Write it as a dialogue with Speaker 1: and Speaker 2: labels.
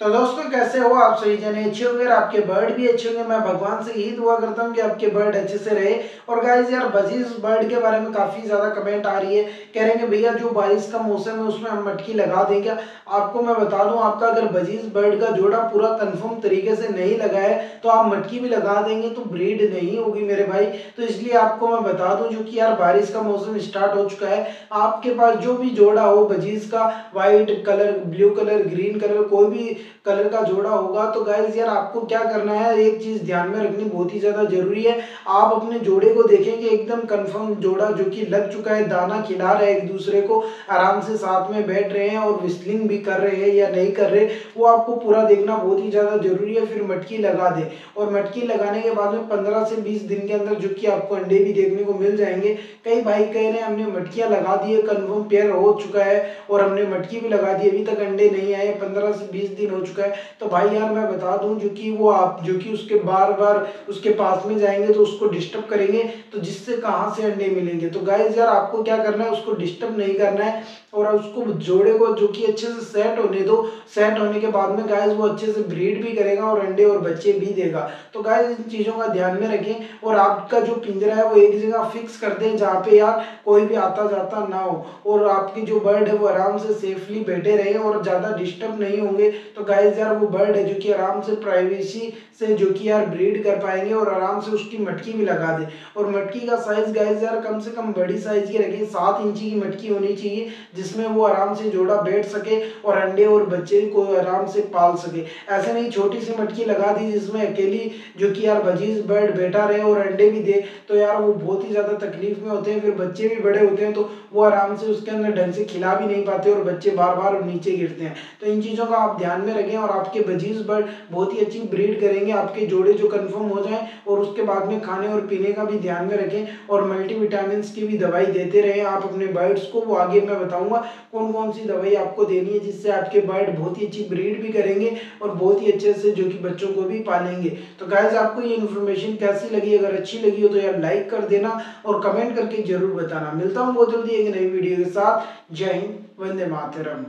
Speaker 1: तो दोस्तों, कैसे हो आप सही जने? अच्छे होंगे और आपके बर्ड भी अच्छे होंगे। मैं भगवान से यही दुआ करता हूँ कि आपके बर्ड अच्छे से रहे। और गाइस यार बजीज बर्ड के बारे में काफ़ी ज़्यादा कमेंट आ रही है। कह रहे हैं भैया, जो बारिश का मौसम है, उसमें हम मटकी लगा दें क्या? आपको मैं बता दूँ, आपका अगर बजीज बर्ड का जोड़ा पूरा कन्फर्म तरीके से नहीं लगा है तो आप मटकी भी लगा देंगे तो ब्रीड नहीं होगी मेरे भाई। तो इसलिए आपको मैं बता दूँ जो कि यार बारिश का मौसम स्टार्ट हो चुका है। आपके पास जो भी जोड़ा हो बजीज का white colour blue colour green colour कोई भी कलर का जोड़ा होगा। तो गाइज़ यार आपको क्या करना है? एक चीज़ ध्यान में रखनी बहुत ही ज़्यादा ज़रूरी है। आप अपने जोड़े को देखेंगे, एकदम कंफर्म जोड़ा जो कि लग चुका है। दाना खिला रहे एक दूसरे को, आराम से साथ में बैठ रहे हैं और विस्लिंग भी कर रहे हैं या नहीं कर रहे, वो आपको पूरा देखना बहुत ही ज़्यादा ज़रूरी है। फिर मटकी लगा दे। और मटकी लगाने के बाद में पंद्रह से बीस दिन के अंदर जो कि आपको अंडे भी देखने को मिल जाएँगे। कई भाई कह रहे हैं, हमने मटकियाँ लगा दी है कन्फर्म पेयर हो चुका है और हमने मटकी भी लगा दी अभी तक अंडे नहीं आए। पंद्रह से बीस दिन हो चुका है। तो भाई यार, मैं बता दूँ, जो कि वो आप, जो कि उसके बार बार उसके पास में जाएँगे तो उसको डिस्टर्ब करेंगे। तो जिससे कहाँ से अंडे मिलेंगे? तो गाइज़ यार आपको क्या करना है? उसको डिस्टर्ब नहीं करना है और उसको जोड़े को, जो कि अच्छे से सेट होने दो। सेट होने के बाद में गाइज़ वो अच्छे से ब्रीड भी करेगा और अंडे और बच्चे भी देगा। तो गाइज़ इन चीज़ों का ध्यान में रखें और आपका जो पिंजरा है, वो एक जगह फिक्स कर दें जहाँ पे यार कोई भी आता जाता ना हो। और आपकी जो बर्ड है, वो आराम से सेफली बैठे रहे और ज़्यादा डिस्टर्ब नहीं होंगे। तो गाइज़ यार, वो बर्ड है जो कि आराम से प्राइवेसी से जो कि यार ब्रीड कर पाएँगे और आराम से उसकी मटकी भी लगा दे। और मटकी का साइज़ गाइज़ यार कम से कम बड़ी साइज़ की रखें, सात इंची की मटकी होनी चाहिए, जिसमें वो आराम से जोड़ा बैठ सके और अंडे और बच्चे को आराम से पाल सके। ऐसे नहीं, छोटी सी मटकी लगा दी जिसमें अकेली जो कि यार बजीज बर्ड बैठा रहे और अंडे भी दे तो यार वो बहुत ही ज़्यादा तकलीफ़ में होते हैं। फिर बच्चे भी बड़े होते हैं तो वो आराम से उसके अंदर ढंग से खिला भी नहीं पाते और बच्चे बार बार नीचे गिरते हैं। तो इन चीज़ों का आप ध्यान में रखें और आपके बजीज बर्ड बहुत ही अच्छी ब्रीड करेंगे, आपके जोड़े जो कन्फर्म हो जाए और उसके बाद में खाने और पीने का भी ध्यान में रखें और मल्टीविटामिन की भी दवाई देते रहें। आप अपने बर्ड्स को, वो आगे मैं बताऊँगा कौन कौन सी दवाई आपको देनी है, जिससे आपके बर्ड बहुत ही अच्छी ब्रीड भी करेंगे और बहुत ही अच्छे से जो कि बच्चों को भी पालेंगे। तो गाइज़ आपको ये इन्फॉर्मेशन कैसी लगी? अगर अच्छी लगी हो तो यार लाइक कर देना और कमेंट करके ज़रूर बताना। मिलता हूँ बहुत जल्दी एक नई वीडियो के साथ। जय हिंद, वंदे मातरम।